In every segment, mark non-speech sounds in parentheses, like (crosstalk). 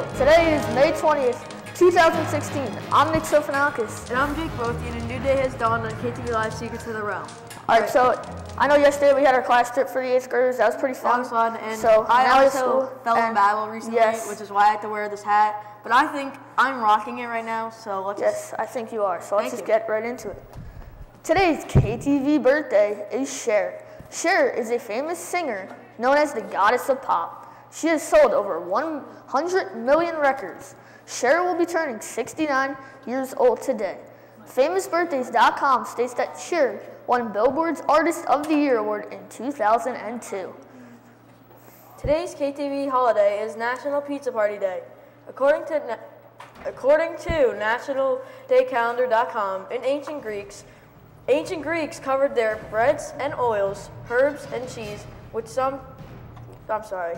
Today is May 20th, 2016. I'm Nick Sofanakis. And I'm Jake Bothian, and a new day has dawned on KTV Live Secrets of the Realm. All right, so I know yesterday we had our class trip for the eighth graders. That was pretty fun. That was fun, and so I also school, fell in battle recently, Yes, which is why I had to wear this hat. But I think I'm rocking it right now, so let's yes, I think you are. So let's just you. get right into it. Today's KTV birthday is Cher. Cher is a famous singer known as the goddess of pop. She has sold over 100 million records. Cher will be turning 69 years old today. FamousBirthdays.com states that Cher won Billboard's Artist of the Year award in 2002. Today's KTV holiday is National Pizza Party Day. According to according to nationaldaycalendar.com, in ancient Greeks, ancient Greeks covered their breads and oils, herbs and cheese, which some I'm sorry,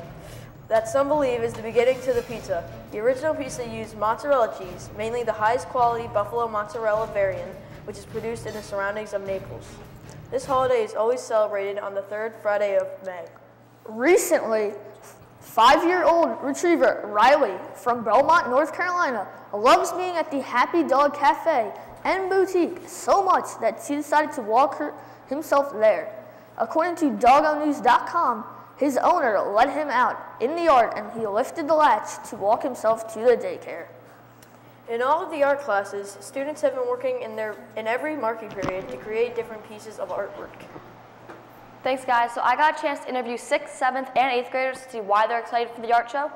that some believe is the beginning to the pizza. The original pizza used mozzarella cheese, mainly the highest quality buffalo mozzarella variant, which is produced in the surroundings of Naples. This holiday is always celebrated on the third Friday of May. Recently, five-year-old retriever Riley from Belmont, North Carolina, loves being at the Happy Dog Cafe and Boutique so much that she decided to walk her, himself there. According to DogoNews.com, his owner let him out in the yard and he lifted the latch to walk himself to the daycare. In all of the art classes, students have been working in their in every marking period to create different pieces of artwork. Thanks, guys. So I got a chance to interview sixth, seventh, and eighth graders to see why they're excited for the art show.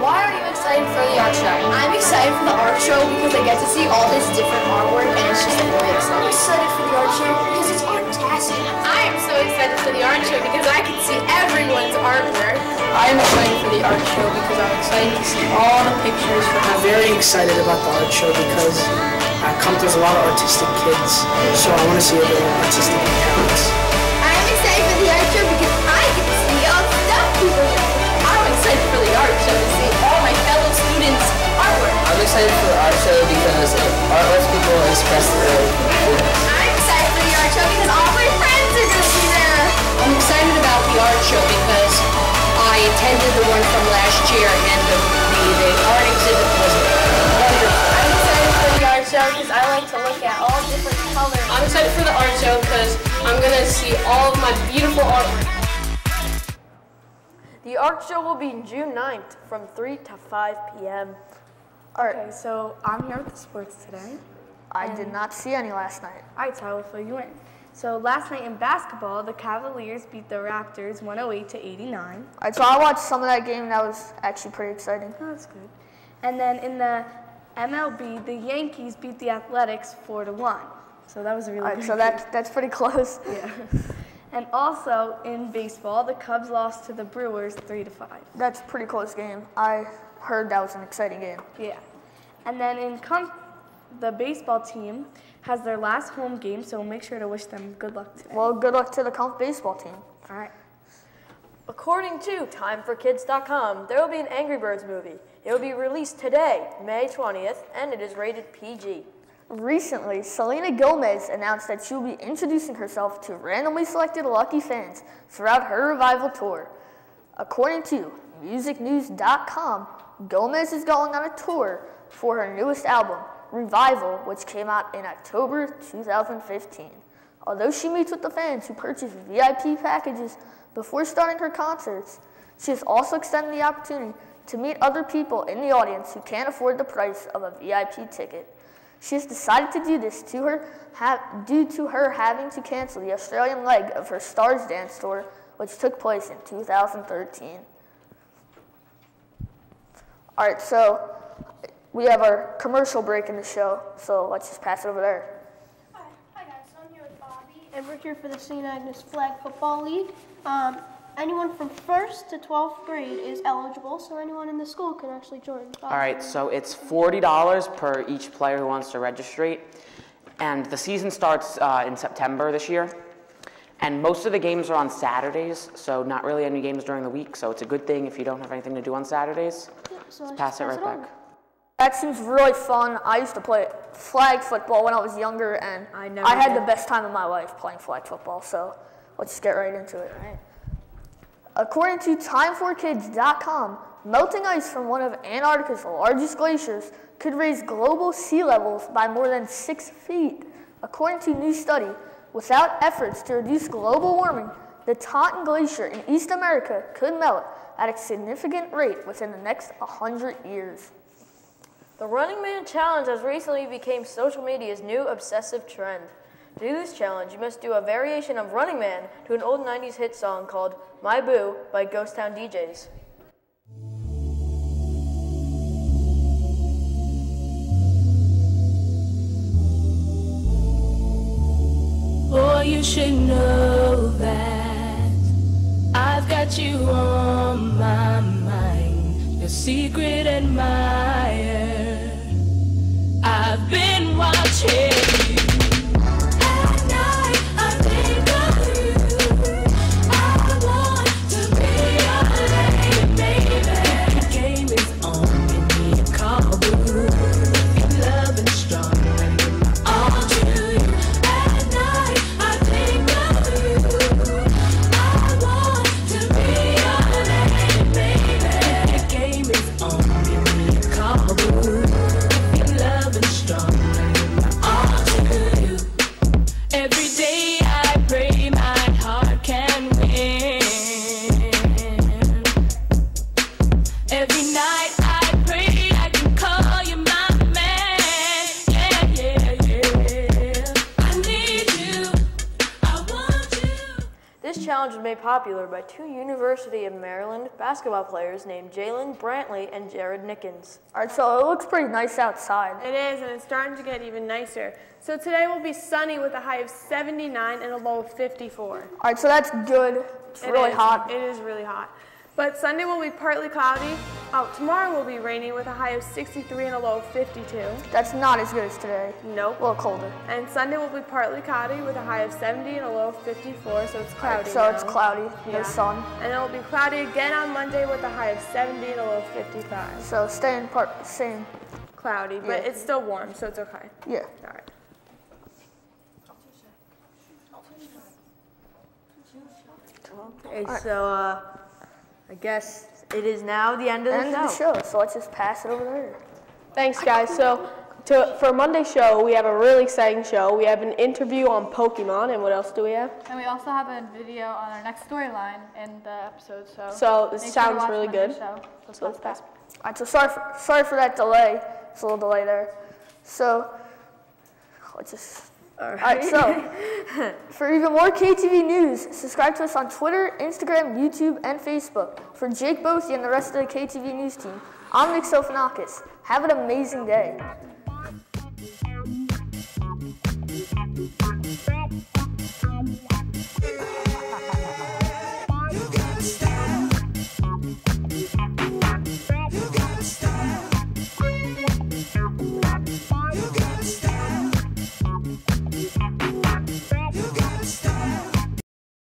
Why are you excited for the art show? I'm excited for the art show because I get to see all this different artwork and it's just like really exciting. I'm excited for the art show because it's artastic. I am so excited for the art show because I can see everyone's artwork. I am excited for the art show because I'm excited to see all the pictures from I'm very excited about the art show because I come there's a lot of artistic kids, so I want to see their artistic talents. I'm excited for the art show because I get to see all the stuff people do. I'm excited for the art show to see all my fellow students' artwork. I'm excited for the art show because art lets people express their one from last year and the, the, the art exhibit was wonderful. I'm excited for the art show because I like to look at all different colors. I'm excited for the art show because I'm going to see all of my beautiful artwork. The art show will be June 9th from 3 to 5 p.m. All right, Okay, so I'm here with the sports today. I did not see any last night. All right, so I will fill you in. So last night in basketball, the Cavaliers beat the Raptors 108 to 89. All right, so I watched some of that game. That was actually pretty exciting. Oh, that's good. And then in the MLB, the Yankees beat the Athletics 4 to 1. So that was a really All right, good so that's that's pretty close. (laughs) yeah. And also in baseball, the Cubs lost to the Brewers 3 to 5. That's a pretty close game. I heard that was an exciting game. Yeah. And then in com- the baseball team has their last home game, so make sure to wish them good luck today. Well, good luck to the Kumpf baseball team. All right. According to TimeForKids.com, there will be an Angry Birds movie. It will be released today, May 20th, and it is rated PG. Recently, Selena Gomez announced that she will be introducing herself to randomly selected lucky fans throughout her revival tour. According to MusicNews.com, Gomez is going on a tour for her newest album, Revival, which came out in October 2015. Although she meets with the fans who purchase VIP packages before starting her concerts, she has also extended the opportunity to meet other people in the audience who can't afford the price of a VIP ticket. She has decided to do this to her, due to her having to cancel the Australian leg of her Stars Dance tour, which took place in 2013. All right, so we have our commercial break in the show, so let's just pass it over there. Hi, hi guys. I'm here with Bobby, and we're here for the St. Agnes Flag Football League. Um, anyone from first to 12th grade is eligible, so anyone in the school can actually join. All right, so it's $40 per each player who wants to register. And the season starts uh, in September this year. And most of the games are on Saturdays, so not really any games during the week. So it's a good thing if you don't have anything to do on Saturdays. Yeah, so Just let's pass it right it on. back. That seems really fun. I used to play flag football when I was younger, and I never had did. the best time of my life playing flag football. So let's just get right into it. Right? According to Time4Kids.com, melting ice from one of Antarctica's largest glaciers could raise global sea levels by more than six feet. According to a new study, without efforts to reduce global warming, the Totten Glacier in East America could melt at a significant rate within the next 100 years. The Running Man Challenge has recently become social media's new obsessive trend. To do this challenge, you must do a variation of Running Man to an old 90s hit song called My Boo by Ghost Town DJs. Boy, you should know that I've got you on my mind, your secret admirer. Challenge was made popular by two University of Maryland basketball players named Jaylen Brantley and Jared Nickens. All right, so it looks pretty nice outside. It is, and it's starting to get even nicer. So today will be sunny with a high of 79 and a low of 54. All right, so that's good. It's It really is- hot. It is really hot. But Sunday will be partly cloudy. Oh, tomorrow will be rainy with a high of 63 and a low of 52. That's not as good as today. Nope. A little colder. And Sunday will be partly cloudy with a high of 70 and a low of 54, so it's cloudy. so it's now. cloudy, no sun. And it will be cloudy again on Monday with a high of 70 and a low of 55. So stay in part same. Cloudy, but Yeah. it's still warm, so it's okay. Yeah. All right. Okay, so uh, I guess it is now the end of the End show. of the show. So let's just pass it over there. Thanks, guys. So, to, for Monday's show, we have a really exciting show. We have an interview on Pokemon, and what else do we have? And we also have a video on our next storyline in the episode. So, So, this make sure to sounds watch really Monday's good. Show. So let's pass. All right, so sorry for, sorry for that delay. It's a little delay there. So let's just. All right. so (laughs) for even more KTV news, subscribe to us on Twitter, Instagram, YouTube, and Facebook. For Jake Bothie and the rest of the KTV news team, I'm Nick Sofanakis. Have an amazing day.